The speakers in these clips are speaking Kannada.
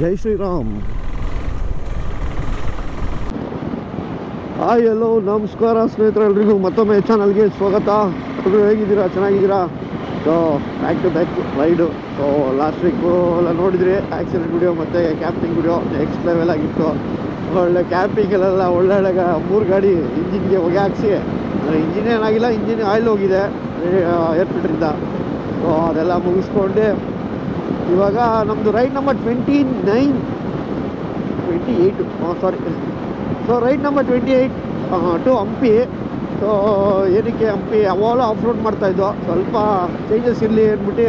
ಜೈ ಶ್ರೀರಾಮ್. ಹಾಯ್ ಎಲ್ಲೋ ನಮಸ್ಕಾರ ಸ್ನೇಹಿತರೆಲ್ರಿಗೂ ಮತ್ತೊಮ್ಮೆ ಚಾನಲ್ಗೆ ಸ್ವಾಗತ. ಎಲ್ಲರೂ ಹೇಗಿದ್ದೀರಾ? ಚೆನ್ನಾಗಿದ್ದೀರಾ? So back to back ride so last week ಎಲ್ಲ ನೋಡಿದ್ರಿ ಆ್ಯಕ್ಸಿಡೆಂಟ್ ವಿಡಿಯೋ ಮತ್ತು ಕ್ಯಾಂಪಿಂಗ್ ವಿಡಿಯೋ ನೆಕ್ಸ್ಟ್ ಲೆವೆಲ್ ಆಗಿತ್ತು. ಒಳ್ಳೆ ಕ್ಯಾಂಪಿಂಗಲ್ಲೆಲ್ಲ ಒಳ್ಳೊಳ್ಳೆ ಮೂರು ಗಾಡಿ ಇಂಜಿನ್ಗೆ ಹೊಗೆ ಅಂದರೆ ಇಂಜಿನ್ ಏನಾಗಿಲ್ಲ ಇಂಜಿನ್ ಆಯಿಲ್ ಹೋಗಿದೆ. ಏರ್ ಸೊ ಅದೆಲ್ಲ ಮುಗಿಸ್ಕೊಂಡು ಇವಾಗ ನಮ್ಮದು ride number twenty nine. Twenty eight. Sorry so ride number twenty eight to Hampi. So ಏನಕ್ಕೆ ಹಂಪಿ? ಅವಾಗಲೂ ಆಫ್ ರೋಡ್ ಮಾಡ್ತಾಯಿದ್ದೋ ಸ್ವಲ್ಪ ಚೇಂಜಸ್ ಇರಲಿ ಅಂದ್ಬಿಟ್ಟು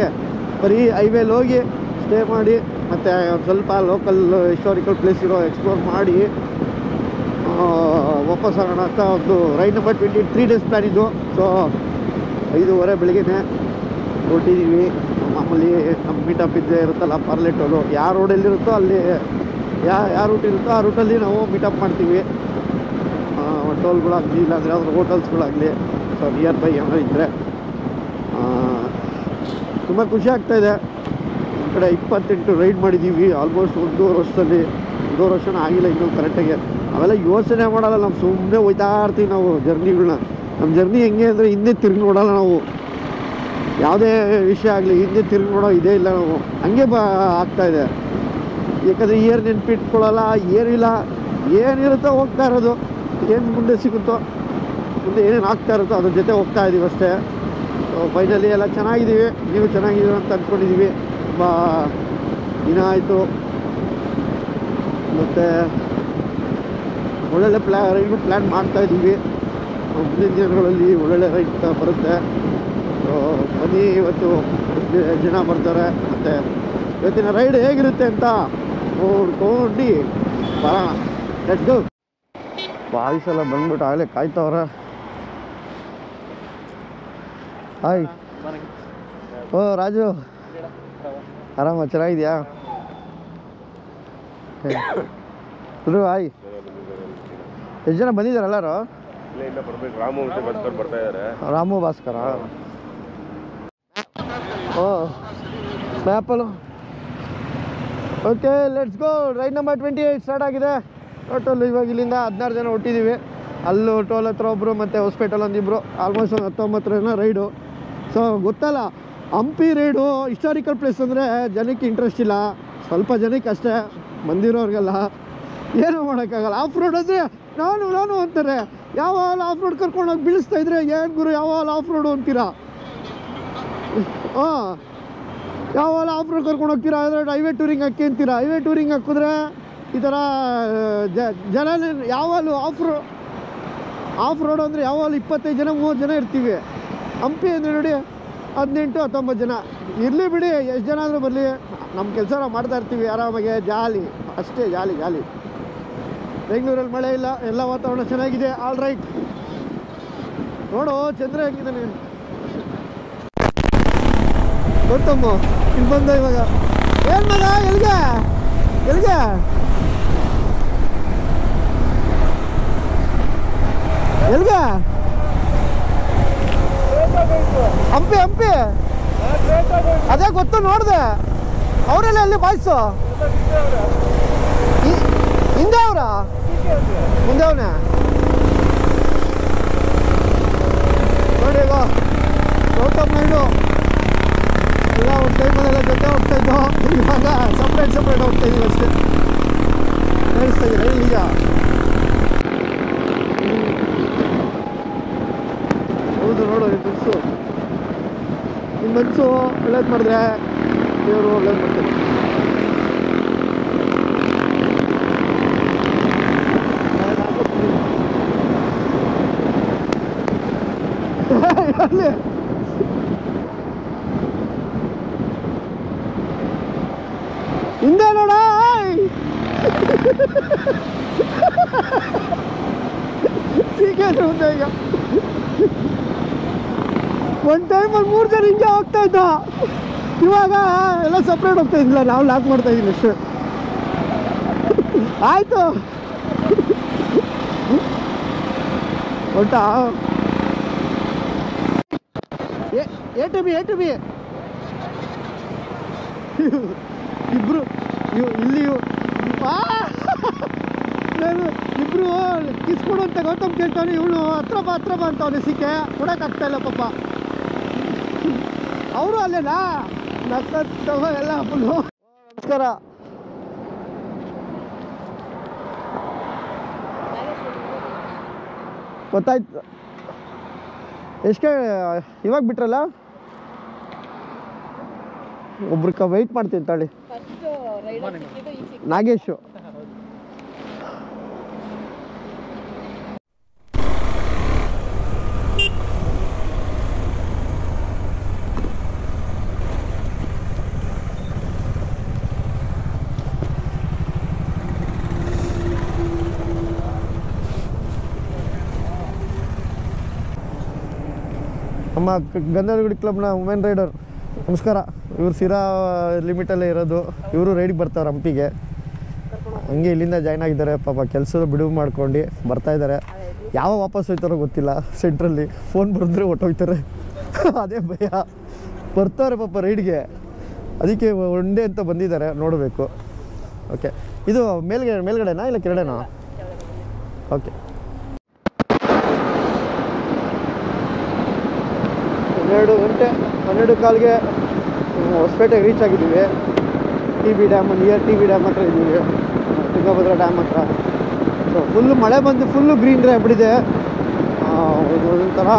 ಬರೀ ಹೈವೇಲಿ ಹೋಗಿ ಸ್ಟೇ ಮಾಡಿ, ಮತ್ತು ಸ್ವಲ್ಪ ಲೋಕಲ್ ಹಿಸ್ಟೋರಿಕಲ್ ಪ್ಲೇಸ್ ಇರೋ ಎಕ್ಸ್ಪ್ಲೋರ್ ಮಾಡಿ ವಾಪಸ್ ಆಗೋಣ ಅಂತ ಒಂದು ride number twenty three days plan so ಐದೂವರೆ ಬೆಳಿಗ್ಗೆನೆ ಹೊರಟಿದ್ದೀವಿ ಮಾಮೂಲಿ ಮೀಟಪ್ ಇದ್ದೇ ಇರುತ್ತಲ್ಲ ಪರ್ಲೆಟೋಲು ಯಾವ ರೋಡಲ್ಲಿರುತ್ತೋ ಅಲ್ಲಿ ಯಾ, ಯಾವ ರೂಟ್ ಇರುತ್ತೋ ಆ ರೂಟಲ್ಲಿ ನಾವು ಮೀಟಪ್ ಮಾಡ್ತೀವಿ. ಟೋಲ್ಗಳಾಗಲಿ, ಇಲ್ಲಾಂದರೆ ಯಾವ್ದಾದ್ರು ಹೋಟೆಲ್ಸ್ಗಳಾಗಲಿ ಸೊ ನಿಯರ್ ಬೈ ಏನೋ ಇದ್ದರೆ ತುಂಬ ಖುಷಿ ಆಗ್ತಾಯಿದೆ ಈ ಕಡೆ ಇಪ್ಪತ್ತೆಂಟು ರೈಡ್ ಮಾಡಿದ್ದೀವಿ ಆಲ್ಮೋಸ್ಟ್ ಒಂದೂವರೆ ವರ್ಷದಲ್ಲಿ. ಒಂದೂವರೆ ವರ್ಷನ ಆಗಿಲ್ಲ ಇನ್ನೂ ಕರೆಕ್ಟಾಗಿ ಅವೆಲ್ಲ ಯೋಚನೆ ಮಾಡಲ್ಲ, ನಾವು ಸುಮ್ಮನೆ ಹೋಯ್ತಾ ಇರ್ತೀವಿ ನಾವು ಜರ್ನಿಗಳನ್ನ ನಮ್ಮ ಜರ್ನಿ ಹೆಂಗೆ ಅಂದರೆ ಹಿಂದೆ ತಿರುಗಿ ನೋಡೋಲ್ಲ ನಾವು. ಯಾವುದೇ ವಿಷಯ ಆಗಲಿ, ಹಿಂದೆ ತಿರುಗಿ ನೋಡೋ ಇದೇ ಇಲ್ಲ. ನಾವು ಹಂಗೆ ಬ ಇದೆ. ಯಾಕಂದರೆ ಏರ್ ನೆನ್ಪಿಟ್ಕೊಳ್ಳಲ್ಲ ಏನಿಲ್ಲ ಏನಿರುತ್ತೋ ಹೋಗ್ತಾ ಇರೋದು. ಏನು ಮುಂದೆ ಸಿಗುತ್ತೋ, ಮುಂದೆ ಏನೇನು ಆಗ್ತಾ ಇರುತ್ತೋ ಅದ್ರ ಜೊತೆ ಹೋಗ್ತಾ ಇದ್ದೀವಿ ಅಷ್ಟೇ. ಫೈನಲಿ ಎಲ್ಲ ಚೆನ್ನಾಗಿದ್ದೀವಿ. ನೀವು ಚೆನ್ನಾಗಿದ್ದೀವಿ ಅಂತ ಅಂದ್ಕೊಂಡಿದ್ದೀವಿ ತುಂಬ ದಿನ ಆಯಿತು. ಮತ್ತು ಒಳ್ಳೊಳ್ಳೆ ಪ್ಲ್ಯಾ ರೈಡ್ ಪ್ಲ್ಯಾನ್ ಮಾಡ್ತಾ ಇದ್ದೀವಿ ಮುಂದಿನ ದಿನಗಳಲ್ಲಿ ಒಳ್ಳೊಳ್ಳೆ ರೈಡ್ ಬರುತ್ತೆ. ಬನ್ನಿ ಇವತ್ತು ಜನ ಬರ್ತಾರೆ. ಮತ್ತು ಇವತ್ತಿನ ರೈಡ್ ಹೇಗಿರುತ್ತೆ ಅಂತ ನೋಡ್ಕೊಂಡು ಬರೋಣ. ಗೋ ಬಾಯ್ಸ್ ಎಲ್ಲ ಬಂದ್ಬಿಟ್ಟು ಆಗಲೇ ಕಾಯ್ತವ್ರೆ ಹಾಯ್ ಓ ರಾಜು. ಆರಾಮ ಚೆನ್ನಾಗಿದ್ಯಾ? ಹೇ. ಹಾಯ್ ಎಷ್ಟು ಜನ ಬಂದಿದ್ದಾರೆ ಎಲ್ಲರೂ? ರಾಮು ಭಾಸ್ಕರ್. ಬರ್ತಾ ಇದಾರೆ ರಾಮು ಭಾಸ್ಕರ ಓ. ಮ್ಯಾಪಲು okay let's go ride number twenty eight start ಆಗಿದೆ. ಟೋಟಲ್ ಇವಾಗ ಇಲ್ಲಿಂದ ಹದಿನಾರು ಜನ ಹೊಟ್ಟಿದ್ದೀವಿ ಅಲ್ಲೂ ಟೋಲ್ ಹತ್ರ ಒಬ್ಬರು ಮತ್ತು ಹೊಸ್ಪೇಟಲ್ ಒಂದಿಬ್ಬರು ಆಲ್ಮೋಸ್ಟ್ ಒಂದು ಹತ್ತೊಂಬತ್ತು ಜನ ರೈಡು ಸೊ ಗೊತ್ತಲ್ಲ, ಹಂಪಿ ರೈಡು ಹಿಸ್ಟಾರಿಕಲ್ ಪ್ಲೇಸ್ ಅಂದರೆ ಜನಕ್ಕೆ ಇಂಟ್ರೆಸ್ಟ್ ಇಲ್ಲ. ಸ್ವಲ್ಪ ಜನಕ್ಕೆ ಅಷ್ಟೇ, ಬಂದಿರೋರಿಗೆಲ್ಲ ಏನೂ ಮಾಡೋಕ್ಕಾಗಲ್ಲ. ಆಫ್ ರೋಡ್ ಅಂದರೆ ನಾನು ನಾನು ಅಂತಾರೆ, ಯಾವ ಆಫ್ ರೋಡ್ ಕರ್ಕೊಂಡೋಗಿ ಬೀಳಿಸ್ತಾ ಇದ್ರೆ? ಏನು ಗುರು, ಯಾವ ಆಫ್ ರೋಡು ಅಂತೀರಾ? ಹಾಂ ಯಾವಾಗ ಆಫ್ರೋಡ್ ಕರ್ಕೊಂಡು ಹೋಗ್ತೀರಾ? ಅಂದರೆ ಹೈವೇ ಟೂರಿಂಗ್ ಹಾಕಿ ಅಂತೀರಾ? ಹೈವೇ ಟೂರಿಂಗ್ ಹಾಕಿದ್ರೆ ಈ ಥರ ಜನ ಯಾವಾಗಲೂ ಆಫ್ ರೋ ಆಫ್ ರೋಡ್ ಅಂದರೆ ಯಾವಾಗಲೂ ಇಪ್ಪತ್ತೈದು ಜನ, ಮೂವತ್ತು ಜನ ಇರ್ತೀವಿ. ಹಂಪಿ ಅಂದರೆ ನೋಡಿ ಹದಿನೆಂಟು, ಹತ್ತೊಂಬತ್ತು ಜನ. ಇರಲಿ ಬಿಡಿ, ಎಷ್ಟು ಜನ ಆದರೂ ಬರಲಿ. ನಮ್ಮ ಕೆಲಸ ನಾವು ಮಾಡ್ತಾ ಇರ್ತೀವಿ, ಆರಾಮಾಗೆ, ಜಾಲಿ. ಅಷ್ಟೇ, ಜಾಲಿ ಜಾಲಿ. ಬೆಂಗಳೂರಲ್ಲಿ ಮಳೆ ಇಲ್ಲ, ಎಲ್ಲ ವಾತಾವರಣ ಚೆನ್ನಾಗಿದೆ. ಆಲ್ ರೈಟ್ ನೋಡು, ಚಂದ್ರ ಹೆಂಗಿದ್ದಾನೆ. ಗೊತ್ತಮ್ಮ ಇಲ್ಲಿ ಬಂದ ಇವಾಗ. ಏನ್ ಮಗ, ಎಲ್ಗೆ? ಎಲ್ಗೆ? ಎಲ್ಗ? ಹಂಪಿ ಹಂಪಿ. ಅದೇ ಗೊತ್ತು, ನೋಡ್ದೆ. ಅವರೆಲ್ಲ ಅಲ್ಲಿ ಬಾಯ್ಸು? ಹಿಂದೆ ಅವರ? ಮುಂದೆ ಅವನೇ? ನೋಡಿ ಗೌತಮ್ ನಾಯ್ಡು. ಎಲ್ಲ ಒಂದು ಟೈಮಲ್ಲೆಲ್ಲ ಜೊತೆ ಹೋಗ್ತಾ ಇದ್ದೋ ಇವಾಗ ಸಪ್ರೇಟ್ ಸಪ್ರೇಟ್ ಹೋಗ್ತಾ ಇದೀವಿ ಅಷ್ಟೇ ಕಾಣಿಸ್ತಾ ಇದೆ ಈಗ ಹೌದು ನೋಡು ನಿಮ್ಮ ಮನಸ್ಸು ನಿಮ್ಮ ಮನಸ್ಸು ಒಳ್ಳೇದು ಮಾಡಿದ್ರೆ ದೇವರು ಒಳ್ಳೇದು ಮಾಡ್ತಾರೆ ಅಲ್ಲಿ ಹಿಂದೆ ನೋಡ ಸೀಕ್ರೆಟ್ ಮುಂದೆ ಈಗ ಒಂದು ಟೈಮಲ್ಲಿ ಮೂರು ಜನ ಹಿಂಗೆ ಹೋಗ್ತಾ ಇದ್ದ. ಇವಾಗ ಎಲ್ಲ ಸಪ್ರೇಟ್ ಹೋಗ್ತಾ ಇದ್ದಿಲ್ಲ. ನಾವು ಲಾಕ್ ಮಾಡ್ತಾ ಇದ್ದೀವಿ ಅಷ್ಟೇ. ಆಯ್ತು. ಹೊಟ್ಟಾ A to B A to B ಇಬ್ರು ಇಲ್ಲಿ! ನಾನು ಇಬ್ರು ಕಿಸ್ಕೊಡು ಅಂತ ಗೌತಮ್ ಕೇಳ್ತಾನೆ ಇವಳು ಹತ್ರ ಬಾ ಹತ್ರ ಬಾ ಅಂತ ಅವನು ಸಿಕ್ಕೆ. ಕೊಡೋಕ್ಕಾಗ್ತಾ ಇಲ್ಲ ಪಾಪ. ಅವರು ಅಲ್ಲೇನಾ? ನಕ್ಕವ ಎಲ್ಲ ಹಬ್ಬನು ನಮಸ್ಕಾರ. ಗೊತ್ತಾಯ್ತು. ಎಷ್ಟೇ ಇವಾಗ ಬಿಟ್ರಲ್ಲ? ಒಬ್ರಕ್ಕ ವೆಯ್ಟ್ ಮಾಡ್ತೀನಿ ತಾಳಿ. ನಾಗೇಶು. ನಮ್ಮ ಗಂಧನಗುಡಿ ಕ್ಲಬ್ನ ವುಮೆನ್ ರೈಡರ್ ನಮಸ್ಕಾರ. ಇವರು ಸಿರಾ ಲಿಮಿಟಲ್ಲೇ ಇರೋದು. ಇವರು ರೈಡಿಗೆ ಬರ್ತಾರೆ ಹಂಪಿಗೆ. ಹಂಗೆ ಇಲ್ಲಿಂದ ಜಾಯ್ನ್ ಆಗಿದ್ದಾರೆ. ಪಾಪ ಕೆಲಸದ ಬಿಡುವು ಮಾಡ್ಕೊಂಡು ಬರ್ತಾ ಇದ್ದಾರೆ. ಯಾವ ವಾಪಸ್ ಹೋಗ್ತಾರೋ ಗೊತ್ತಿಲ್ಲ. ಸೆಂಟ್ರಲ್ಲಿ ಫೋನ್ ಬರೆದ್ರೆ ಹೊಟ್ಟೋಗ್ತಾರೆ ಅದೇ ಭಯ. ಬರ್ತಾರೆ ಪಾಪ ರೈಡ್ಗೆ ಅದಕ್ಕೆ ಒಂದೇ ಅಂತ ಬಂದಿದ್ದಾರೆ. ನೋಡಬೇಕು. ಓಕೆ ಇದು ಮೇಲ್ಗಡೆ ಮೇಲ್ಗಡೆನಾ ಇಲ್ಲ ಕೆಳಗಡೆನಾ ಓಕೆ ಹನ್ನೆರಡು ಗಂಟೆ, ಹನ್ನೆರಡು ಕಾಲಿಗೆ ಹೊಸಪೇಟೆಗೆ ರೀಚ್ ಆಗಿದ್ದೀವಿ. T B dam near T B dam ಹತ್ರ ಇದ್ದೀವಿ. ತುಂಗಭದ್ರಾ ಡ್ಯಾಮ್ ಹತ್ರ. ಸೊ ಫುಲ್ಲು ಮಳೆ ಬಂದು ಫುಲ್ಲು ಗ್ರೀನ್ ಡ್ರೈ ಒಂದು ಒಂಥರ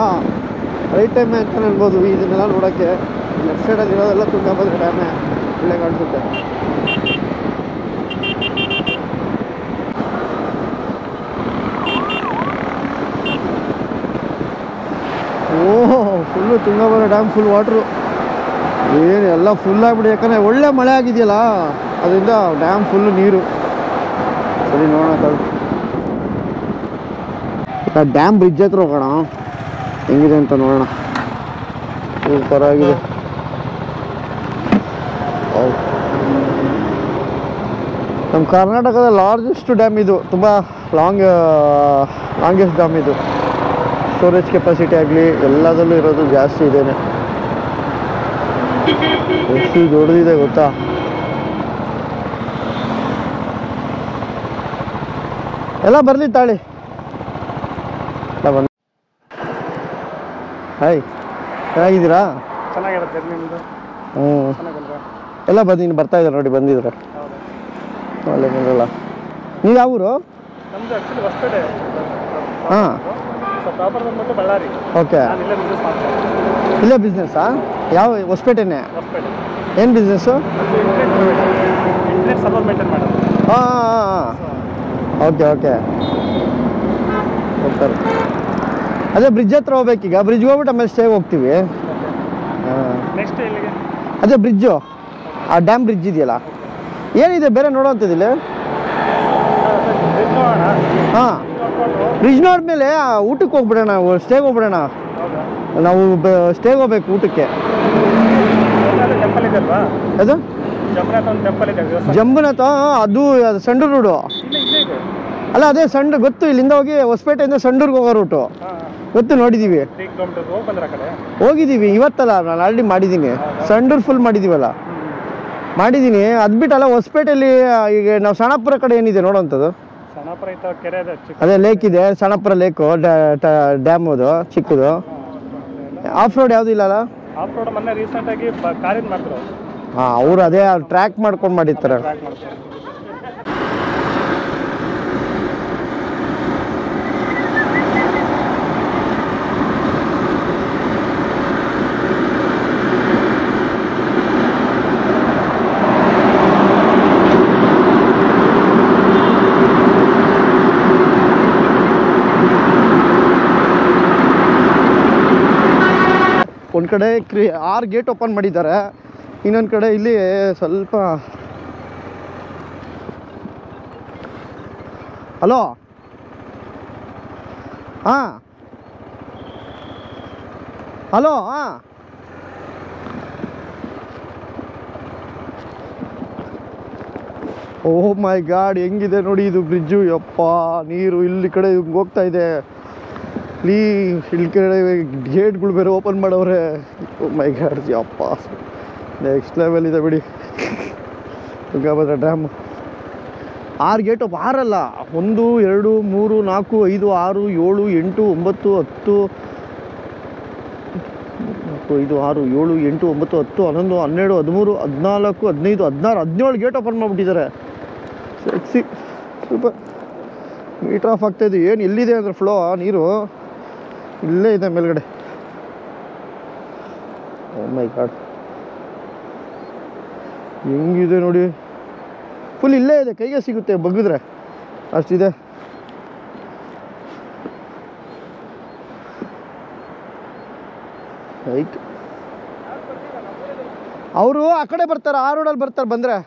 ರೈಟ್ ಟೈಮೇ ಅಂತ ಅನ್ಬೋದು ಇದನ್ನೆಲ್ಲ ನೋಡೋಕ್ಕೆ. ಲೆಫ್ಟ್ ಸೈಡಲ್ಲಿ ಇರೋದೆಲ್ಲ ತುಂಗಭದ್ರಾ ಡ್ಯಾಮೇ ಒಳ್ಳೆ ಕಾಣಿಸುತ್ತೆ ಓಹ್ full Tungabhadra dam full water ಏನು ಎಲ್ಲ ಫುಲ್ ಆಗಿಬಿಡಿ ಯಾಕಂದರೆ ಒಳ್ಳೆ ಮಳೆ ಆಗಿದೆಯಲ್ಲ, ಅದರಿಂದ ಡ್ಯಾಮ್ ಫುಲ್ಲು ನೀರು. ಸರಿ, ನೋಡೋಣ ಡ್ಯಾಮ್ ಬ್ರಿಡ್ಜ್ ಹತ್ರ ಹೋಗೋಣ. ಹೆಂಗಿದೆ ಅಂತ ನೋಡೋಣ. ಸೂಪರ್ ಆಗಿದೆ. ನಮ್ಮ ಕರ್ನಾಟಕದ ಲಾರ್ಜೆಸ್ಟ್ ಡ್ಯಾಮ್ ಇದು. ತುಂಬ ಲಾಂಗ್ ಲಾಂಗೆಸ್ಟ್ ಡ್ಯಾಮ್ ಇದು. ಸ್ಟೋರೇಜ್ ಕೆಪಾಸಿಟಿ ಆಗಲಿ ಎಲ್ಲದರಲ್ಲೂ ಇರೋದು ಜಾಸ್ತಿ ಇದೇನೆ. ಎಷ್ಟು ದೊಡ್ಡದಿದೆ ಗೊತ್ತಾ? ಎಲ್ಲ ಬರ್ಲಿ ತಾಳಿ. ಹಾಯ್ ಚೆನ್ನಾಗಿದ್ದೀರಾ? ಹ್ಞೂ ಎಲ್ಲ ಬಂದಿನಿ ಬರ್ತಾ ಇದ್ದಾರೆ ನೋಡಿ ಬಂದಿದ್ರೆ ಒಳ್ಳೆ ಬಂದ್ರಲ್ಲ ನೀವು ಯಾವ ಊರು ಹಾಂ. ಬಳ್ಳಾರಿ ಓಕೆ ಇಲ್ಲೇ ಬಿಸ್ನೆಸ್ ಬಿಸ್ನೆಸ್ಸಾ ಯಾವ ಹೊಸಪೇಟೆನೇ? ಹೊಸಪೇಟೆ. ಏನು ಬಿಸ್ನೆಸ್ಸು ಮಾಡೋದು. ಹಾಂ ಹಾಂ ಓಕೆ ಓಕೆ ಹೋಗ್ತಾರೆ ಅದೇ ಬ್ರಿಡ್ಜ್ ಹತ್ರ ಹೋಗ್ಬೇಕೀಗ. ಬ್ರಿಡ್ಜ್ ಹೋಗ್ಬಿಟ್ಟು ಆಮೇಲೆ ಸ್ಟೇ ಹೋಗ್ತೀವಿ. ಅದೇ ಬ್ರಿಡ್ಜು ಆ ಡ್ಯಾಮ್ ಬ್ರಿಡ್ಜ್ ಇದೆಯಲ್ಲ? ಏನಿದೆ? ಬೇರೆ ನೋಡೋಣ. ಹಾಂ. ನೋಡ್ಕೊಂಡು ಮೇಲೆ ಊಟಕ್ಕೆ ಹೋಗ್ಬಿಡೋಣ ಸ್ಟೇಗೆ ಹೋಗ್ಬಿಡೋಣ. ನಾವು ಸ್ಟೇಗೆ ಹೋಗ್ಬೇಕು ಊಟಕ್ಕೆ. ಅದು? ಜಂಬುನಾಥ ಅದು ಸಂಡೂರು ರೋಡು ಅಲ್ಲ, ಅದೇ ಸಂಡ, ಗೊತ್ತು, ಇಲ್ಲಿಂದ ಹೋಗಿ ಹೊಸಪೇಟೆಯಿಂದ ಸಂಡೂರ್ಗೆ ಹೋಗೋ ರೂಟು ಗೊತ್ತು ನೋಡಿದ್ದೀವಿ ಹೋಗಿದ್ದೀವಿ ಇವತ್ತಲ್ಲ, ನಾನು ಆಲ್ರೆಡಿ ಮಾಡಿದ್ದೀನಿ. ಸಂಡೂರ್ ಫುಲ್ ಮಾಡಿದ್ದೀವಲ್ಲ ಮಾಡಿದ್ದೀನಿ ಅದು ಬಿಟ್ಟಲ್ಲ ಹೊಸಪೇಟೆಯಲ್ಲಿ ಈಗ, ನಾವು ಸಣಪುರ ಕಡೆ ಏನಿದೆ ನೋಡೋವಂಥದ್ದು ಅದೇ ಲೇಕ್ ಇದೆ ಸಣ್ಣಪುರ ಲೇಕು ಡ್ಯಾಮ್ ಅದು ಚಿಕ್ಕದು. ಆಫ್ ರೋಡ್ ಯಾವ್ದು ಕಾರಿನ ಮಾಡ್ತಾರೆ ಹಾಂ ಅವರು ಅದೇ ಟ್ರ್ಯಾಕ್ ಮಾಡ್ಕೊಂಡು ಮಾಡಿರ್ತಾರೆ. ಒಂದು ಕಡೆ ಕ್ರಿ, ಆರು ಗೇಟ್ ಓಪನ್ ಮಾಡಿದ್ದಾರೆ. ಇನ್ನೊಂದು ಕಡೆ ಇಲ್ಲಿ ಸ್ವಲ್ಪ ಹಲೋ? ಹಾಂ? ಹಲೋ? ಹಾಂ? ಓ ಮೈ ಗಾಡ್, ಹೆಂಗಿದೆ ನೋಡಿ ಇದು ಬ್ರಿಡ್ಜು? ಯಪ್ಪ, ನೀರು ಇಲ್ಲಿ ಕಡೆ ಹೋಗ್ತಾ ಇದೆ. ಇಲ್ಲಿ ಕಡೆ ಗೇಟ್ಗಳು ಬೇರೆ ಓಪನ್ ಮಾಡವ್ರೆ. ಮೈ ಗಾಡ್ ನೆಕ್ಸ್ಟ್ ಲೆವೆಲ್ ಇದೆ ಬಿಡಿ. ತುಂಗಭದ್ರಾ ಡ್ಯಾಮ್ ಆರು ಗೇಟ್ ಆಫ್ ಆರಲ್ಲ. ಒಂದು, ಎರಡು, ಮೂರು, ನಾಲ್ಕು, ಐದು, ಆರು, ಏಳು, ಎಂಟು, ಒಂಬತ್ತು, ಹತ್ತು, ನಾಲ್ಕು, ಐದು, ಆರು, ಏಳು, ಎಂಟು, ಒಂಬತ್ತು, ಹತ್ತು, ಹನ್ನೊಂದು, ಹನ್ನೆರಡು, ಹದಿಮೂರು, ಹದಿನಾಲ್ಕು, ಹದಿನೈದು, ಹದಿನಾರು, ಹದಿನೇಳು ಗೇಟ್ ಓಪನ್ ಮಾಡಿಬಿಟ್ಟಿದ್ದಾರೆ. ಸೆಕ್ಸಿ ಸೂಪರ್ ಮೀಟರ್ ಆಫ್ ಆಗ್ತಾಯಿದ್ದು ಏನು ಎಲ್ಲಿದೆ ಅಂದರೆ ಫ್ಲೋ ನೀರು? ಇಲ್ಲೇ ಇದೆ ಮೇಲ್ಗಡೆ. ಮೈ ಗಾಡ್ ಹೆಂಗಿದೆ ನೋಡಿ. ಫುಲ್ ಇಲ್ಲೇ ಇದೆ, ಕೈಗೆ ಸಿಗುತ್ತೆ ಬಗ್ಗಿದ್ರೆ. ಅಷ್ಟಿದೆ. ಅವರು ಆ ಕಡೆ ಬರ್ತಾರೆ, ಆ ರೋಡಲ್ಲಿ ಬರ್ತಾರೆ ಬಂದರೆ.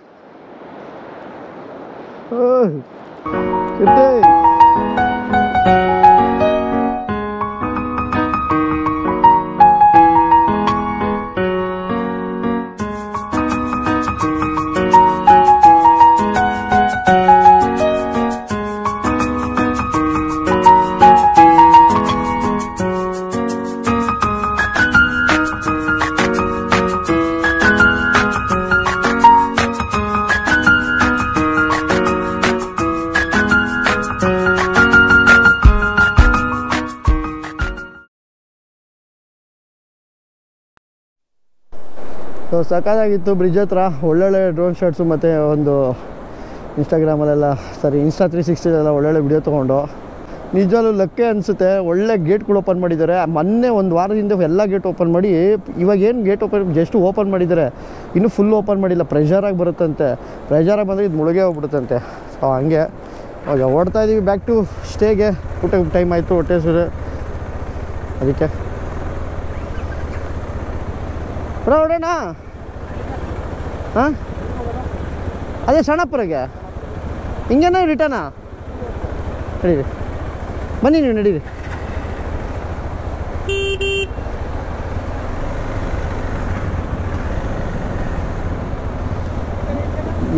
ಸಖತ್ತಾಗಿತ್ತು. ಬ್ರಿಡ್ಜ್ ಹತ್ರ ಒಳ್ಳೊಳ್ಳೆ ಡ್ರೋನ್ ಶಾಟ್ಸು ಮತ್ತು ಒಂದು ಇನ್ಸ್ಟಾಗ್ರಾಮಲ್ಲೆಲ್ಲ ಸರಿ ಇನ್ಸ್ಟಾ ತ್ರೀ ಸಿಕ್ಸ್ಟಿಲೆಲ್ಲ ಒಳ್ಳೊಳ್ಳೆ ವಿಡಿಯೋ ತೊಗೊಂಡು. ನಿಜವಾಗ್ಲೂ ಲಕ್ಕೇ ಅನಿಸುತ್ತೆ. ಒಳ್ಳೆ ಗೇಟ್ಗಳು ಓಪನ್ ಮಾಡಿದ್ದಾರೆ. ಮೊನ್ನೆ ಒಂದು ವಾರದಿಂದ ಎಲ್ಲ ಗೇಟ್ ಓಪನ್ ಮಾಡಿ, ಇವಾಗ ಏನು ಗೇಟ್ ಓಪನ್ ಜಸ್ಟ್ ಓಪನ್ ಮಾಡಿದ್ದಾರೆ. ಇನ್ನೂ ಫುಲ್ ಓಪನ್ ಮಾಡಿಲ್ಲ. ಪ್ರೆಷರಾಗಿ ಬರುತ್ತಂತೆ. ಪ್ರೆಷರಾಗಿ ಬಂದರೆ ಇದು ಮುಳುಗೇ ಹೋಗ್ಬಿಡುತ್ತಂತೆ. ಸೊ ಹಂಗೆ. ಇವಾಗ ಓಡ್ತಾ ಇದ್ದೀವಿ ಬ್ಯಾಕ್ ಟು ಸ್ಟೇಗೆ ಊಟ ಟೈಮ್ ಆಯಿತು, ಹೊಟ್ಟೆ ಸುರಿ ಅದಕ್ಕೆ. ಬರೋಣ ಹಾಂ? ಅದೇ ಸಣ್ಣಪ್ಪರಿಗೆ ಹಿಂಗೇನ ರಿಟರ್ನಾ ನಡೀರಿ. ಬನ್ನಿ ನೀವು, ನಡೀರಿ.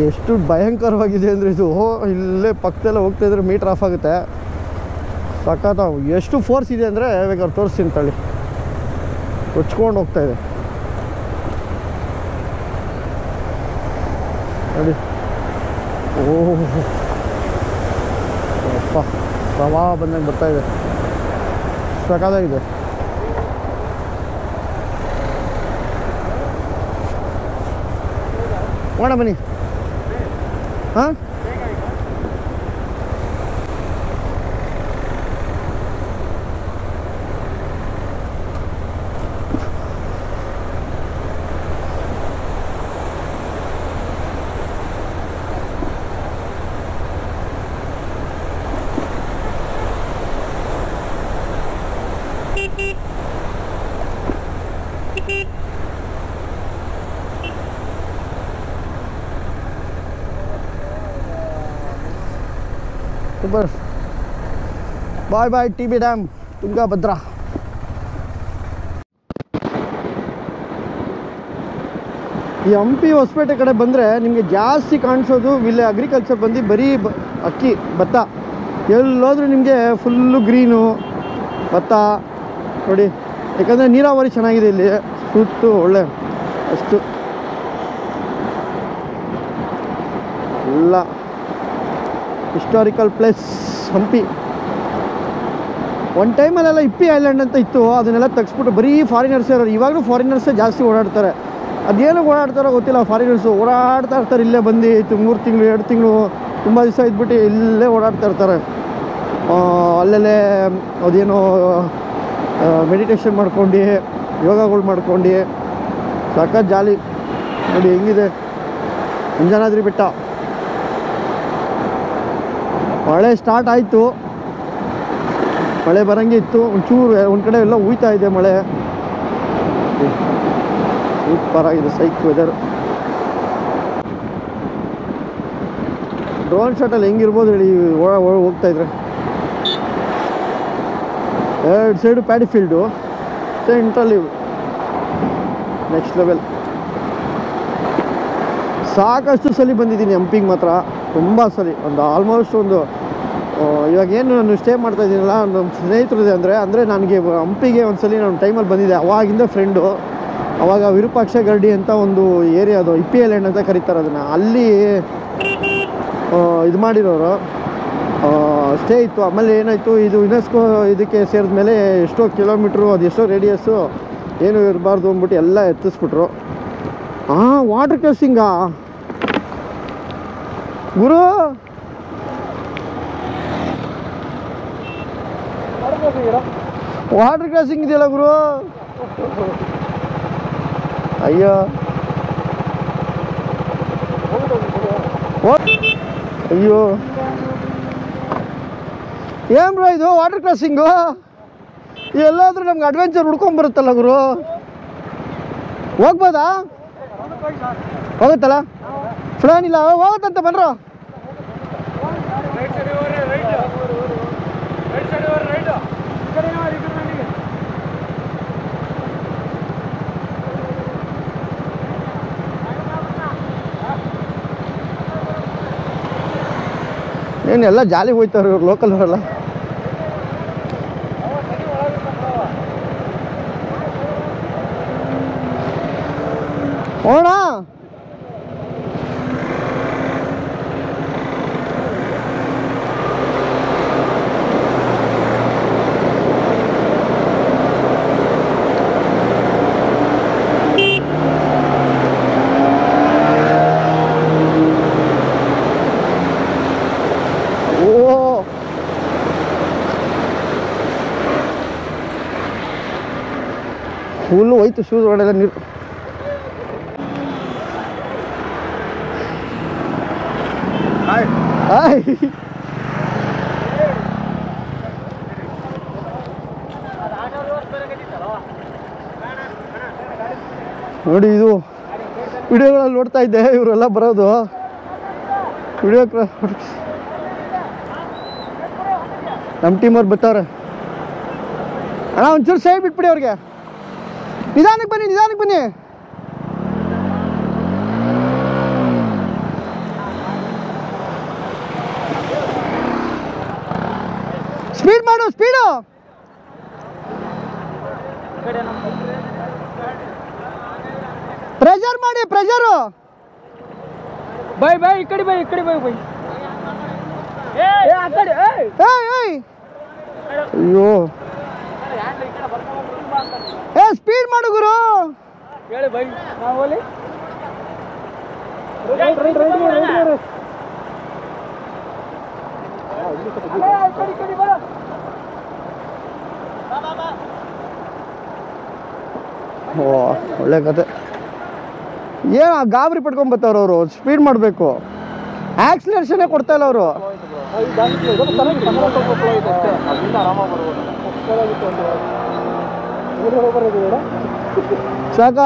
ಎಷ್ಟು ಭಯಂಕರವಾಗಿದೆ ಅಂದರೆ ಇದು. ಓ ಇಲ್ಲೇ ಪಕ್ಕದಲ್ಲೇ ಹೋಗ್ತಾ ಇದ್ರೆ ಮೀಟ್ರ್ ಆಫ್ ಆಗುತ್ತೆ. ಸಖತ್ ಎಷ್ಟು ಫೋರ್ಸ್ ಇದೆ ಅಂದರೆ ಬೇಕಾದ್ರೆ ತೋರಿಸ್ತೀನಿ ತಳ್ಳಿ ಹೊಚ್ಕೊಂಡು ಹೋಗ್ತಾ ನೋಡಿ ಓಹ್ ಅಪ್ಪ ಪ್ರವಾಹ ಬಂದಂಗೆ ಬರ್ತಾ ಇದೆ ಸಖತ್ತಾಗಿದೆ ಮಾಡೋಣ ಬನ್ನಿ ಹಾಂ super bye bye T B dam Tungabhadra ಈ ಹಂಪಿ ಹೊಸಪೇಟೆ ಕಡೆ ಬಂದರೆ ನಿಮಗೆ ಜಾಸ್ತಿ ಕಾಣಿಸೋದು ಇಲ್ಲಿ ಅಗ್ರಿಕಲ್ಚರ್ ಬಂದು ಬರೀ ಬ ಅಕ್ಕಿ, ಭತ್ತ. ಎಲ್ಲೋದ್ರೂ ನಿಮಗೆ ಫುಲ್ಲು ಗ್ರೀನು ಭತ್ತ. ನೋಡಿ, ಯಾಕಂದರೆ ನೀರಾವರಿ ಚೆನ್ನಾಗಿದೆ ಇಲ್ಲಿ. ಸುತ್ತು ಒಳ್ಳೆ, ಅಷ್ಟು. ಎಲ್ಲ ಹಿಸ್ಟಾರಿಕಲ್ ಪ್ಲೇಸ್ ಹಂಪಿ. ಒಂದು ಟೈಮಲ್ಲೆಲ್ಲ ಇಪ್ಪಿ ಐಲ್ಯಾಂಡ್ ಅಂತ ಇತ್ತು, ಅದನ್ನೆಲ್ಲ ತೆಗ್ಸ್ಬಿಟ್ಟು ಬರೀ ಫಾರಿನರ್ಸ್ ಇರೋರು. ಇವಾಗಲೂ ಫಾರಿನರ್ಸೇ ಜಾಸ್ತಿ ಓಡಾಡ್ತಾರೆ. ಅದೇನು ಓಡಾಡ್ತಾರೋ ಗೊತ್ತಿಲ್ಲ ಫಾರಿನರ್ಸು ಓಡಾಡ್ತಾ ಇರ್ತಾರೆ. ಇಲ್ಲೇ ಬಂದು ಮೂರು ತಿಂಗಳು, ಎರಡು ತಿಂಗಳು, ತುಂಬ ದಿವಸ ಇದ್ಬಿಟ್ಟು ಇಲ್ಲೇ ಓಡಾಡ್ತಾ ಇರ್ತಾರೆ. ಅಲ್ಲಲ್ಲೇ ಅದೇನೋ ಮೆಡಿಟೇಷನ್ ಮಾಡ್ಕೊಂಡು, ಯೋಗಗಳು ಮಾಡ್ಕೊಂಡು, ಸಖತ್ ಜಾಲಿ. ನೋಡಿ ಹೆಂಗಿದೆ. ಅಂಜನಾದ್ರಿ ಬೆಟ್ಟ. ಮಳೆ ಸ್ಟಾರ್ಟ್ ಆಯಿತು. ಮಳೆ ಬರಂಗೆ ಇತ್ತು, ಒಂಚೂರು, ಒಂದು ಕಡೆ ಎಲ್ಲ ಉಯ್ತಾ ಇದೆ ಮಳೆ. ಸೂಪರ್ ಆಗಿದೆ ಸೈಕ್ ವೆದರ್ ಡ್ರೋನ್ ಶಾಟಲ್ಲಿ ಹೆಂಗಿರ್ಬೋದು ಹೇಳಿ ಹೋಗ್ತಾ ಇದ್ರೆ. ಎರಡು ಸೈಡು ಪ್ಯಾಡಿ ಫೀಲ್ಡು ಸೆಂಟ್ರಲ್ಲಿ ನೆಕ್ಸ್ಟ್ ಲೆವೆಲ್ ಸಾಕಷ್ಟು ಸಲ ಬಂದಿದ್ದೀನಿ ಹಂಪಿಗೆ ಮಾತ್ರ. ತುಂಬ ಸಲ, ಒಂದು ಆಲ್ಮೋಸ್ಟ್ ಒಂದು ಇವಾಗ ಏನು ನಾನು ಸ್ಟೇ ಮಾಡ್ತಾ ಇದ್ದೀನಲ್ಲ ನಮ್ಮ ಸ್ನೇಹಿತರದ್ದು ಅಂದರೆ ಅಂದರೆ ನನಗೆ ಹಂಪಿಗೆ ಒಂದು ಸಲ ನಾನು ಟೈಮಲ್ಲಿ ಬಂದಿದ್ದೆ. ಅವಾಗಿಂದ ಫ್ರೆಂಡು ಅವಾಗ ವಿರೂಪಾಕ್ಷ ಗರ್ಡಿ ಅಂತ ಒಂದು ಏರಿಯಾ ಅದು ಇ ಪಿ ಎಲ್ ಎಂಡ್ ಅಂತ ಕರೀತಾರೆ ಅದನ್ನು. ಅಲ್ಲಿ ಇದು ಮಾಡಿರೋರು. ಸ್ಟೇ ಇತ್ತು. ಆಮೇಲೆ ಏನಾಯಿತು, ಇದು ಯುನೆಸ್ಕೋ ಇದಕ್ಕೆ ಸೇರಿದ ಮೇಲೆ ಎಷ್ಟೋ ಕಿಲೋಮೀಟ್ರು ಅದು ಎಷ್ಟೋ ರೇಡಿಯಸ್ಸು ಏನು ಇರಬಾರ್ದು ಅಂದ್ಬಿಟ್ಟು ಎಲ್ಲ ಎತ್ತಿಸ್ಬಿಟ್ರು. ಹಾಂ ವಾಟರ್ ಕ್ರಾಸಿಂಗಾ ಗುರು! ವಾಟರ್ ಕ್ರಾಸಿಂಗ್ ಇದೆಯಲ್ಲ ಗುರು? ಅಯ್ಯೋ. ಅಯ್ಯೋ. ಏನ್ ಬ್ರೋ ಇದು ವಾಟರ್ ಕ್ರಾಸಿಂಗು ಎಲ್ಲಾದ್ರೂ ನಮ್ಗೆ ಅಡ್ವೆಂಚರ್ ಹುಡ್ಕೊಂಬರುತ್ತಲ್ಲ ಗುರು? ಹೋಗ್ಬೋದಾ? ಹೋಗುತ್ತಲ್ಲ? ಫ್ಲಾನ್ ಇಲ್ಲ, ಹೋಗುತ್ತಂತ, ಬನ್ರೋ. ಏನು ಎಲ್ಲ ಜಾಲಿ ಹೋಯ್ತವ್ರು ಇವ್ರು ಲೋಕಲ್ ಅವರೆಲ್ಲ ಹೋಣ ಓ ಫುಲ್ಲು ಹೋಯ್ತು ಶೂಸ್ ಒಳಗೆಲ್ಲ ನೀರು ಹಾಯ್ ನೋಡಿ ಇದು ವಿಡಿಯೋಗಳಲ್ಲಿ ನೋಡ್ತಾ ಇದ್ದೆ ಇವರೆಲ್ಲ ಬರೋದು. ವಿಡಿಯೋ ನಮ್ಮ ಟೀಮವ್ರು ಬರ್ತಾವ್ರೆ ಅಣ್ಣ ಒಂಚೂರು ಸೈಡ್ ಬಿಟ್ಬಿಡಿ ಅವ್ರಿಗೆ. ನಿಧಾನಕ್ಕೆ ಬನ್ನಿ ನಿಧಾನಕ್ಕೆ ಬನ್ನಿ ಸ್ಪೀಡ್ ಮಾಡು ಸ್ಪೀಡು ಪ್ರೆಷರ್ ಮಾಡಿ ಪ್ರೆಷರು ಬಾಯ್ ಬಾಯ್ ಈ ಕಡೆ ಬಾಯ್ ಈ ಕಡೆ ಬಾಯ್ ಬಾಯ್ ಆ ಕಡೆ ಏಯ್ ಏಯ್ ಏಯ್ ಅಯ್ಯೋ ಏ ಸ್ಪೀಡ್ ಮಾಡು ಗುರು ಹೇಳಿ ಬೈ ನಾವು ಹೋಲಿ ಓ ಒಳ್ಳೆ ಕತೆ ಏನ ಗಾಬರಿ ಪಟ್ಕೊಂಡ್ ಬರ್ತಾವ್ರು ಅವರು ಸ್ಪೀಡ್ ಮಾಡಬೇಕು ಆಕ್ಸಿಲೇಷನ್ ಕೊಡ್ತಾ ಇಲ್ಲ ಅವರು ಸಾಕ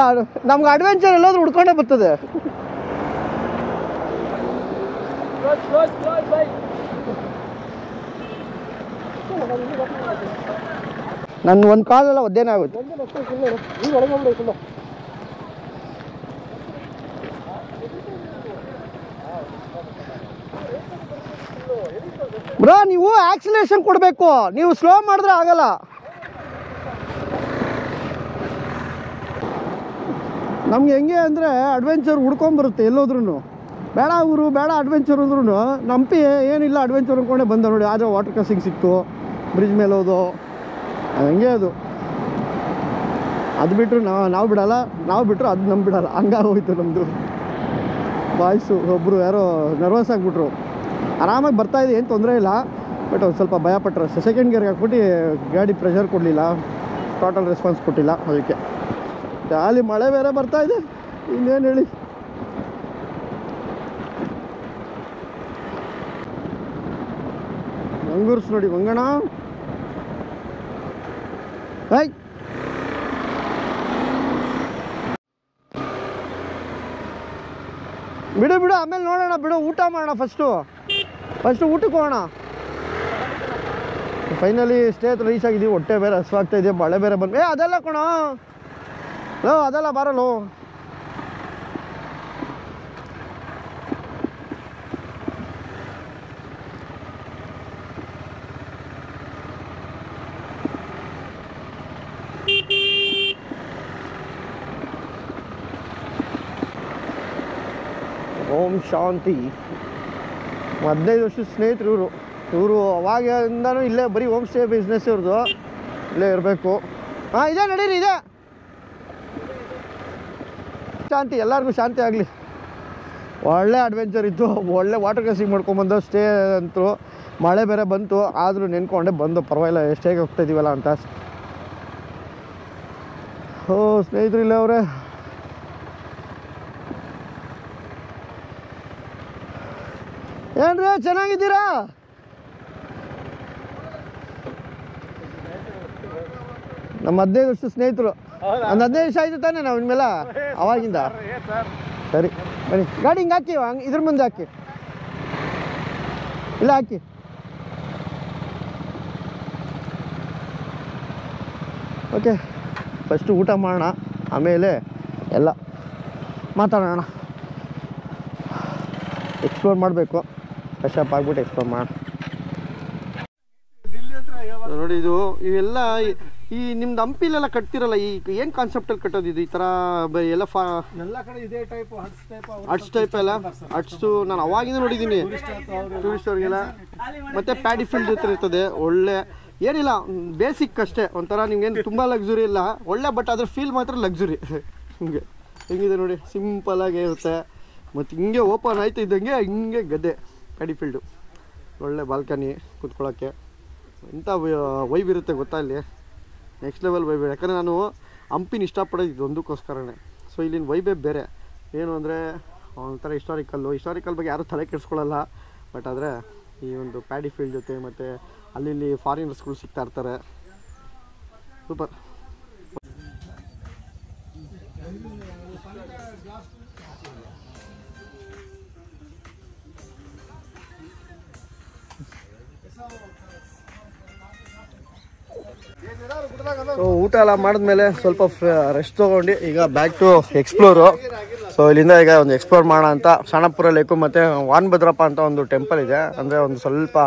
ನಮ್ಗೆ ಅಡ್ವೆಂಚರ್ ಎಲ್ಲಾದ್ರೂ ಹುಡ್ಕೊಂಡೇ ಬರ್ತದೆ. ನನ್ನ ಒಂದು ಕಾಲೆಲ್ಲ ಒದ್ದೇನೆ ಆಗುತ್ತೆ ಬ್ರೋ ನೀವು ಆಕ್ಸಿಲೇಷನ್ ಕೊಡಬೇಕು. ನೀವು ಸ್ಲೋ ಮಾಡಿದ್ರೆ ಆಗಲ್ಲ. ನಮ್ಗೆ ಹೆಂಗೆ ಅಂದರೆ ಅಡ್ವೆಂಚರ್ ಹುಡ್ಕೊಂಬರುತ್ತೆ ಎಲ್ಲೋದ್ರೂ ಬೇಡ ಊರು, ಬೇಡ ಅಡ್ವೆಂಚರ್ ಅಂದ್ರೂ ನಂಪಿ ಏನಿಲ್ಲ ಅಡ್ವೆಂಚರ್ ಅಂದ್ಕೊಂಡೆ ಬಂದ ನೋಡಿ. ಆದರೆ ವಾಟರ್ ಕ್ರಾಸಿಂಗ್ ಸಿಕ್ತು. ಬ್ರಿಡ್ಜ್ ಮೇಲೆ ಹೋದು. ಹಂಗೆ ಅದು. ಅದು ಬಿಟ್ಟರು ನಾವು ನಾವು ಬಿಡಲ್ಲ. ನಾವು ಬಿಟ್ಟರು ಅದು ನಮ್ಮ ಬಿಡಲ್ಲ. ಹಂಗಾಗೋಯ್ತು ನಮ್ಮದು ಬಾಯ್ಸು ಒಬ್ಬರು ಯಾರೋ ನರ್ವಸ್ ಆಗಿಬಿಟ್ರು. ಆರಾಮಾಗಿ ಬರ್ತಾ ಇದೆ ಏನು ತೊಂದರೆ ಇಲ್ಲ. ಬಟ್ ಒಂದು ಸ್ವಲ್ಪ ಭಯಪಟ್ಟರು ಸೆಕೆಂಡ್ ಗೇರ್ಗೆ ಹಾಕ್ಬಿಟ್ಟು ಗಾಡಿ ಪ್ರೆಷರ್ ಕೊಡಲಿಲ್ಲ. ಟೋಟಲ್ ರೆಸ್ಪಾನ್ಸ್ ಕೊಟ್ಟಿಲ್ಲ ಅದಕ್ಕೆ. ಅಲ್ಲಿ ಮಳೆ ಬೇರೆ ಬರ್ತಾ ಇದೆ. ಇನ್ನೇನು ಹೇಳಿ? ಮಂಗೂರ್ಸ್ ನೋಡಿ ಮಂಗಣ ಹೈ ಬಿಡು ಬಿಡು, ಆಮೇಲೆ ನೋಡೋಣ, ಬಿಡು, ಊಟ ಮಾಡೋಣ ಫಸ್ಟು ಫಸ್ಟು ಊಟಕ್ಕೆ ಹೋಗೋಣ. ಫೈನಲಿ ಸ್ಟೇ ಹತ್ರ ರೀಚ್ ಆಗಿದ್ದೀವಿ, ಹೊಟ್ಟೆ ಬೇರೆ ಹಸುವಾಗ್ತಾ ಇದೆ, ಮಳೆ ಬೇರೆ ಬಂದು ಏ, ಅದೆಲ್ಲ ಕಣ. ಲೋ ಅದೆಲ್ಲ ಬರಲು ಓಂ ಶಾಂತಿ. ಹದಿನೈದು ವರ್ಷದ ಸ್ನೇಹಿತರು ಇವರು. ಇವರು ಅವಾಗಿಂದನೂ ಇಲ್ಲೇ ಬರೀ ಹೋಮ್ ಸ್ಟೇ ಬಿಸ್ನೆಸ್ ಇವ್ರದ್ದು. ಇಲ್ಲೇ ಇರಬೇಕು. ಹಾಂ, ಇದೆ ನಡೀರಿ, ಇದೆ. ಶಾಂತಿ, ಎಲ್ಲರಿಗೂ ಶಾಂತಿ ಆಗಲಿ. ಒಳ್ಳೆ ಅಡ್ವೆಂಚರ್ ಇತ್ತು. ಒಳ್ಳೆ ವಾಟರ್ ಕ್ರಾಸಿಂಗ್ ಮಾಡ್ಕೊಂಬಂದು ಸ್ಟೇ ಅಂತು ಮಳೆ ಬೇರೆ ಬಂತು. ಆದರೂ ನೆನ್ಕೊಂಡೆ, ಬಂದು ಪರವಾಗಿಲ್ಲ ಎಷ್ಟೇ ಹೋಗ್ತಾ ಇದೀವಲ್ಲ ಅಂತ. ಓ ಸ್ನೇಹಿತರು ಇಲ್ಲ ಅವರೇ. ಏನ್ರೀ, ಚೆನ್ನಾಗಿದ್ದೀರಾ? ನಮ್ಮ ಹದಿನೈದು ವರ್ಷ ಸ್ನೇಹಿತರು. ಒಂದು ಹದಿನೈದು ನಿಮಿಷ ಆಯ್ತು ತಾನೇ ನಾವು ಇನ್ಮೇಲೆ? ಅವಾಗಿಂದ? ಸರಿ ಬನ್ನಿ. ಗಾಡಿ ಹಿಂಗೆ ಹಾಕಿ ಹಂಗೆ ಇದ್ರ ಮುಂದೆ ಹಾಕಿ. ಇಲ್ಲ ಹಾಕಿ. ಓಕೆ ಫಸ್ಟು ಊಟ ಮಾಡೋಣ. ಆಮೇಲೆ ಎಲ್ಲ ಮಾತಾಡೋಣ. ಎಕ್ಸ್ಪ್ಲೋರ್ ಮಾಡಬೇಕು. ಫ್ರೆಶಪ್ ಅಪ್ ಆಗ್ಬಿಟ್ಟು ಎಕ್ಸ್ಪ್ಲೋರ್ ಮಾಡೋಣ. ನೋಡಿ ಇದು ಇವೆಲ್ಲ ಈ- ನಿಮ್ದು ಹಂಪಿಲೆಲ್ಲ ಕಟ್ತಿರಲ್ಲ ಈ ಏನು ಕಾನ್ಸೆಪ್ಟಲ್ಲಿ ಕಟ್ಟೋದು ಇದು? ಈ ಥರ ಬ- ಎಲ್ಲ ಫಾ ಎಲ್ಲ ಕಡೆ ಇದೇ type huts type huts type ಎಲ್ಲ? ಅಟ್ಸು ನಾನು ಅವಾಗಿಂದ ನೋಡಿದ್ದೀನಿ. ಟೂರಿಸ್ಟ್ ಅವ್ರಿಗೆಲ್ಲ. ಮತ್ತೆ ಪ್ಯಾಡಿ ಫೀಲ್ಡ್ ಹತ್ರ ಇರ್ತದೆ ಒಳ್ಳೆ. ಏನಿಲ್ಲ ಬೇಸಿಕ್ ಅಷ್ಟೇ. ಒಂಥರ ನಿಮ್ಗೇನು ತುಂಬ ಲಕ್ಸುರಿ ಇಲ್ಲ. ಒಳ್ಳೆ ಬಟ್ ಅದ್ರ ಫೀಲ್ ಮಾತ್ರ ಲಕ್ಸುರಿ ಹಿಂಗೆ. ಹೆಂಗಿದೆ ನೋಡಿ ಸಿಂಪಲ್ ಆಗಿ ಇರುತ್ತೆ. ಮತ್ತು ಹಿಂಗೆ ಓಪನ್ ಆಯ್ತು ಇದ್ದಂಗೆ ಹಿಂಗೆ ಗದ್ದೆ ಪ್ಯಾಡಿ ಫೀಲ್ಡು ಒಳ್ಳೆ ಬಾಲ್ಕನಿ ಕೂತ್ಕೊಳ್ಳೋಕ್ಕೆ ಎಂಥ ವೈಬ್ ಇರುತ್ತೆ ಗೊತ್ತಾ ಅಲ್ಲಿ ನೆಕ್ಸ್ಟ್ ಲೆವೆಲ್ ವೈಬ್ ಯಾಕಂದರೆ ನಾನು ಹಂಪಿನ ಇಷ್ಟಪಡೋದು ಒಂದಕ್ಕೋಸ್ಕರನೇ ಸೊ ಇಲ್ಲಿನ ವೈಬೆ ಬೇರೆ. ಏನು ಅಂದರೆ, ಒಂಥರ ಹಿಸ್ಟಾರಿಕಲ್ಲು ಹಿಸ್ಟಾರಿಕಲ್ ಬಗ್ಗೆ ಯಾರೂ ತಲೆ ಕೆಡಿಸ್ಕೊಳ್ಳಲ್ಲ. ಬಟ್ ಆದರೆ, ಈ ಒಂದು ಪ್ಯಾಡಿ ಫೀಲ್ಡ್ ಜೊತೆ ಮತ್ತು ಅಲ್ಲಿ ಫಾರಿನರ್ಸ್ಗಳು ಸಿಗ್ತಾ ಇರ್ತಾರೆ. ಸೂಪರ್ ಸೊ ಊಟ ಎಲ್ಲ ಮಾಡಿದ್ಮೇಲೆ ಸ್ವಲ್ಪ ರೆಸ್ಟ್ ತೊಗೊಂಡು ಈಗ ಬ್ಯಾಕ್ ಟು ಎಕ್ಸ್ಪ್ಲೋರು ಸೊ ಇಲ್ಲಿಂದ ಈಗ ಒಂದು ಎಕ್ಸ್ಪ್ಲೋರ್ ಮಾಡೋಣ ಅಂತ ಸಣ್ಣಪುರ ಲೇಕು ಮತ್ತು ವಾನ್ಭದ್ರಪ್ಪ ಅಂತ ಒಂದು ಟೆಂಪಲ್ ಇದೆ. ಅಂದರೆ ಒಂದು ಸ್ವಲ್ಪ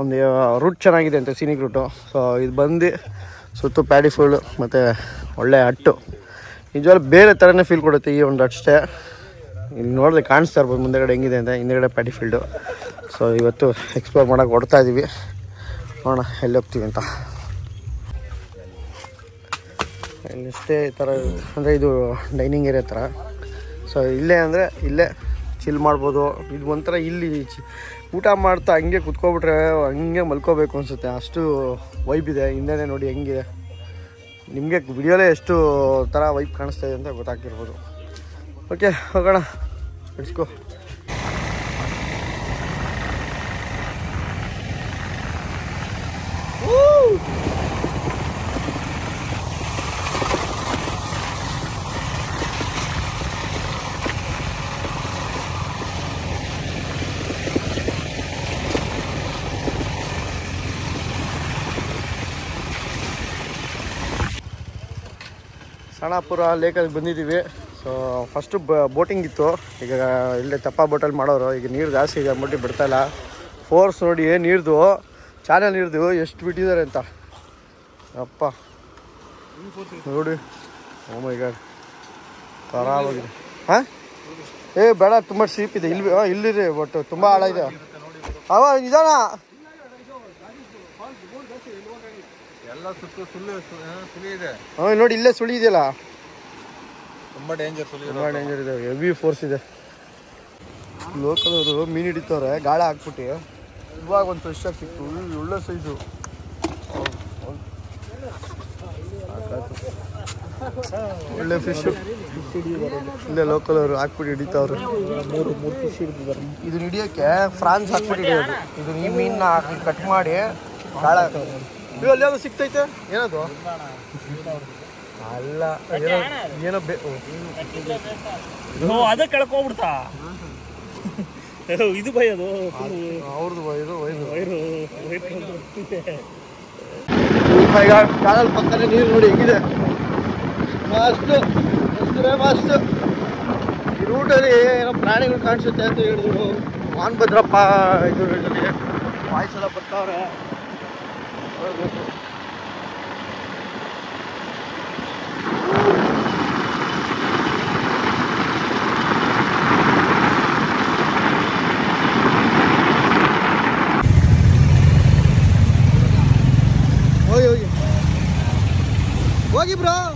ಒಂದು ರೂಟ್ ಚೆನ್ನಾಗಿದೆ ಅಂತ ಸೀನಿಕ್ ರೂಟು ಸೊ ಇದು ಬಂದು ಸುತ್ತು ಪ್ಯಾಡಿ ಫುಲ್ಲು ಮತ್ತು ಒಳ್ಳೆ ಹಟ್ಟು. ನಿಜವಾಗ್ಲೂ ಬೇರೆ ಥರನೇ ಫೀಲ್ ಕೊಡುತ್ತೆ ಈ ಒಂದು ಅಷ್ಟೇ ಇಲ್ಲಿ ನೋಡಿದ್ರೆ ಕಾಣಿಸ್ತಾ ಇರ್ಬೋದು ಮುಂದೆಗಡೆ ಹೆಂಗಿದೆ ಅಂತ, ಹಿಂದೆಗಡೆ ಪ್ಯಾಡಿ ಫೀಲ್ಡು ಸೊ ಇವತ್ತು ಎಕ್ಸ್ಪ್ಲೋರ್ ಮಾಡೋಕೆ ಹೊಡ್ತಾ ಇದ್ದೀವಿ ನೋಡೋಣ ಎಲ್ಲಿ ಹೋಗ್ತೀವಿ ಅಂತ. ಇಷ್ಟೇ ಈ ಥರ ಅಂದರೆ ಇದು ಡೈನಿಂಗ್ ಏರಿಯಾ ಥರ ಸೊ ಇಲ್ಲೇ ಅಂದರೆ ಇಲ್ಲೇ ಚಿಲ್ ಮಾಡ್ಬೋದು. ಇದು ಒಂಥರ ಇಲ್ಲಿ ಊಟ ಮಾಡ್ತಾ ಹಂಗೆ ಕುತ್ಕೊಬಿಟ್ರೆ ಹಂಗೆ ಮಲ್ಕೋಬೇಕು ಅನಿಸುತ್ತೆ. ಅಷ್ಟು ವೈಬ್ ಇದೆ. ಹಿಂದೆನೇ ನೋಡಿ ಹೆಂಗಿದೆ. ನಿಮಗೆ ವಿಡಿಯೋಲೇ ಎಷ್ಟು ಥರ ವೈಬ್ ಕಾಣಿಸ್ತಾ ಇದೆ ಅಂತ ಗೊತ್ತಾಗ್ತಿರ್ಬೋದು. ಓಕೆ ಹೋಗೋಣ. ಇಡ್ಸ್ಕೋ ಸಣ್ಣಪುರ ಲೇಕಲ್ಲಿ ಬಂದಿದ್ದೀವಿ. ಸೊ ಫಸ್ಟು ಬ ಬೋಟಿಂಗ್ ಇತ್ತು. ಈಗ ಇಲ್ಲೇ ತಪ್ಪ ಬೋಟಲ್ಲಿ ಮಾಡೋರು, ಈಗ ನೀರು ಜಾಸ್ತಿ ಇದೆ ಅಂದ್ಬಿಟ್ಟು ಬಿಡ್ತಾಯಿಲ್ಲ ಫೋರ್ಸ್ ನೋಡಿ ನೀರ್ದು ಚಾನಲ್ ನೀರ್ದು, ಎಷ್ಟು ಬಿಟ್ಟಿದ್ದಾರೆ ಅಂತ. ಅಪ್ಪ. ನೋಡಿ. ಓ ಈಗ ತರಾವಾಗಿದೆ ಹಾಂ? ಏ, ಬೇಡ, ತುಂಬ ಸೀಪ್ ಇದೆ. ಇಲ್ಲಿ ಇಲ್ಲಿರಿ ಬಟ್ ತುಂಬ ಆಳ ಅವ ನಿಧಾನ ಎಲ್ಲ ಸುತ್ತು ಸುಳ್ಳು ಸುಳಿ ಇದೆ. ಹಾಂ ನೋಡಿ ಇಲ್ಲೇ ಸುಳಿ ಇದೆಯಲ್ಲ? ತುಂಬಾ ಡೇಂಜರ್ ಸುಳಿ ತುಂಬ ಡೇಂಜರ್ ಇದೆ. ಹೆವಿ ಫೋರ್ಸ್ ಇದೆ. ಲೋಕಲ್ ಅವರು ಮೀನು ಹಿಡಿತವ್ರೆ ಗಾಳ ಹಾಕ್ಬಿಟ್ಟು. ಇವಾಗ ಒಂದು ಫ್ರೆಶ್ ಆಗಿ ಸಿಕ್ತು. ಒಳ್ಳೆ ಸೈಜು ಒಳ್ಳೆ ಫಿಶ್ ಇಲ್ಲೇ ಲೋಕಲ್ ಅವರು ಹಾಕ್ಬಿಟ್ಟು ಹಿಡಿತಾವ್ರೆ. ಇದನ್ನ ಹಿಡಿಯೋಕ್ಕೆ ಫ್ರಾನ್ಸ್ ಹಾಕ್ಬಿಟ್ಟು ಹಿಡಿಯೋದು. ಇದು ಈ ಮೀನನ್ನ ಹಾಕಿ ಕಟ್ ಮಾಡಿ ಗಾಳ ಇದು ಅಲ್ಲಿ ಯಾವ್ದು ಸಿಗ್ತೈತೆ? ಏನದು ಅಲ್ಲ ಏನೋ ಏನೋ ಬೇ ಓ. ಅದ ಕೆಳಕೋಗ್ಬಿಡ್ತಾ ಇದು ಭಯ ಅದು. ಅವ್ರದ್ದು ಇದು ವೈರು ವೈರು ಕಾಲಲ್ಲಿ ಪಕ್ಕನೇ ನೀರು ನೋಡಿ ಹೆಂಗಿದೆ? ಮಸ್ತ್ ಮಸ್ತ್ ಈ ರೂಟಲ್ಲಿ ಏನೋ ಪ್ರಾಣಿಗಳು ಕಾಣಿಸುತ್ತೆ ಅಂತ ಹೇಳಿದ್ರು. ಮಾನ್ ಭದ್ರಪ್ಪ ಇದು ಇದರಲ್ಲಿ ವಾಯ್ಸ್ ಎಲ್ಲ ಬರ್ತಾವ್ರೆ. Oi, oi. Oi, bro.